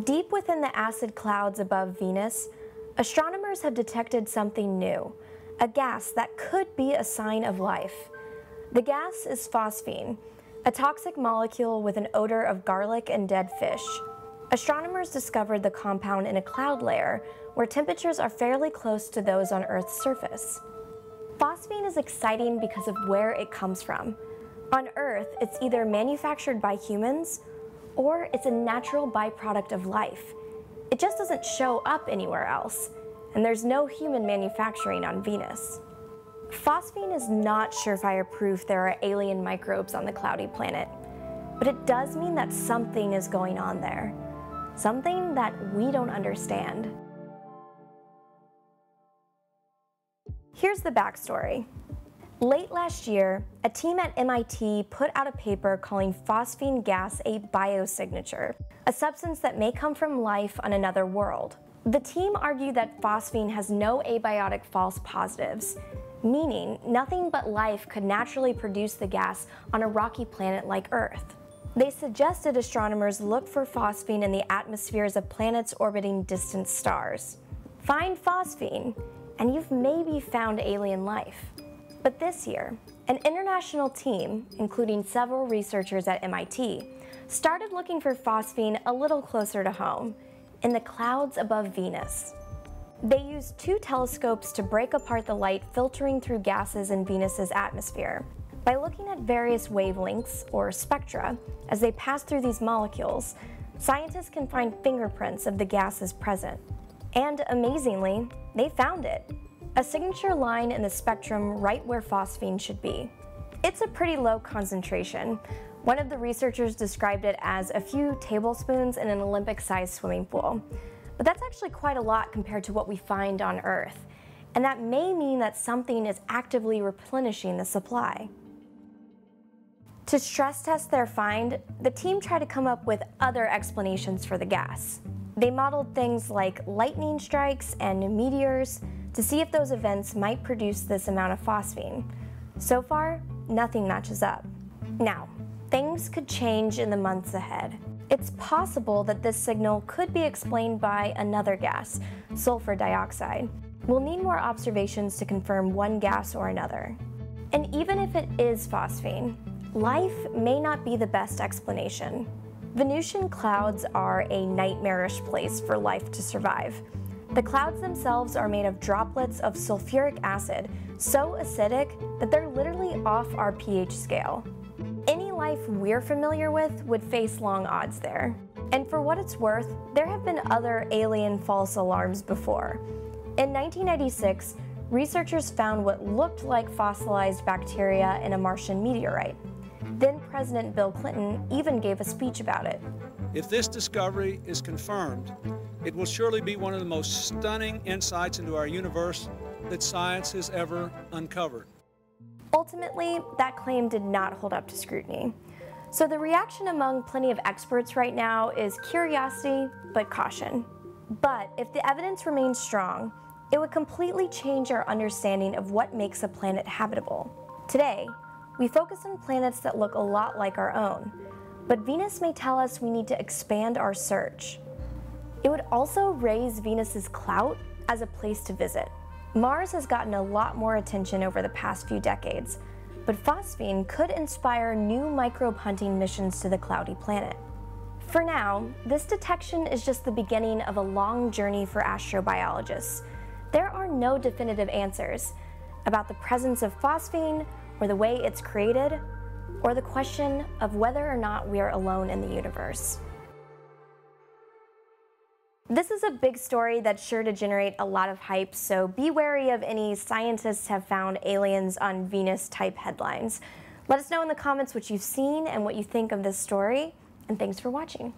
Deep within the acid clouds above Venus, astronomers have detected something new, a gas that could be a sign of life. The gas is phosphine, a toxic molecule with an odor of garlic and dead fish. Astronomers discovered the compound in a cloud layer where temperatures are fairly close to those on Earth's surface. Phosphine is exciting because of where it comes from. On Earth, it's either manufactured by humans or it's a natural byproduct of life. It just doesn't show up anywhere else, and there's no human manufacturing on Venus. Phosphine is not surefire proof there are alien microbes on the cloudy planet, but it does mean that something is going on there, something that we don't understand. Here's the backstory. Late last year, a team at MIT put out a paper calling phosphine gas a biosignature, a substance that may come from life on another world. The team argued that phosphine has no abiotic false positives, meaning nothing but life could naturally produce the gas on a rocky planet like Earth. They suggested astronomers look for phosphine in the atmospheres of planets orbiting distant stars. Find phosphine, and you've maybe found alien life. But this year, an international team, including several researchers at MIT, started looking for phosphine a little closer to home, in the clouds above Venus. They used two telescopes to break apart the light filtering through gases in Venus's atmosphere. By looking at various wavelengths, or spectra, as they pass through these molecules, scientists can find fingerprints of the gases present. And amazingly, they found it a signature line in the spectrum right where phosphine should be. It's a pretty low concentration. One of the researchers described it as a few tablespoons in an Olympic-sized swimming pool. But that's actually quite a lot compared to what we find on Earth. And that may mean that something is actively replenishing the supply. To stress test their find, the team tried to come up with other explanations for the gas. They modeled things like lightning strikes and meteors, to see if those events might produce this amount of phosphine. So far, nothing matches up. Now, things could change in the months ahead. It's possible that this signal could be explained by another gas, sulfur dioxide. We'll need more observations to confirm one gas or another. And even if it is phosphine, life may not be the best explanation. Venusian clouds are a nightmarish place for life to survive. The clouds themselves are made of droplets of sulfuric acid, so acidic that they're literally off our pH scale. Any life we're familiar with would face long odds there. And for what it's worth, there have been other alien false alarms before. In 1996, researchers found what looked like fossilized bacteria in a Martian meteorite. Then President Bill Clinton even gave a speech about it. If this discovery is confirmed, it will surely be one of the most stunning insights into our universe that science has ever uncovered. Ultimately, that claim did not hold up to scrutiny. So the reaction among plenty of experts right now is curiosity, but caution. But if the evidence remains strong, it would completely change our understanding of what makes a planet habitable. Today, we focus on planets that look a lot like our own, but Venus may tell us we need to expand our search. It would also raise Venus's clout as a place to visit. Mars has gotten a lot more attention over the past few decades, but phosphine could inspire new microbe hunting missions to the cloudy planet. For now, this detection is just the beginning of a long journey for astrobiologists. There are no definitive answers about the presence of phosphine or the way it's created, or the question of whether or not we are alone in the universe. This is a big story that's sure to generate a lot of hype, so be wary of any scientists have found aliens on Venus type headlines. Let us know in the comments what you've seen and what you think of this story, and thanks for watching.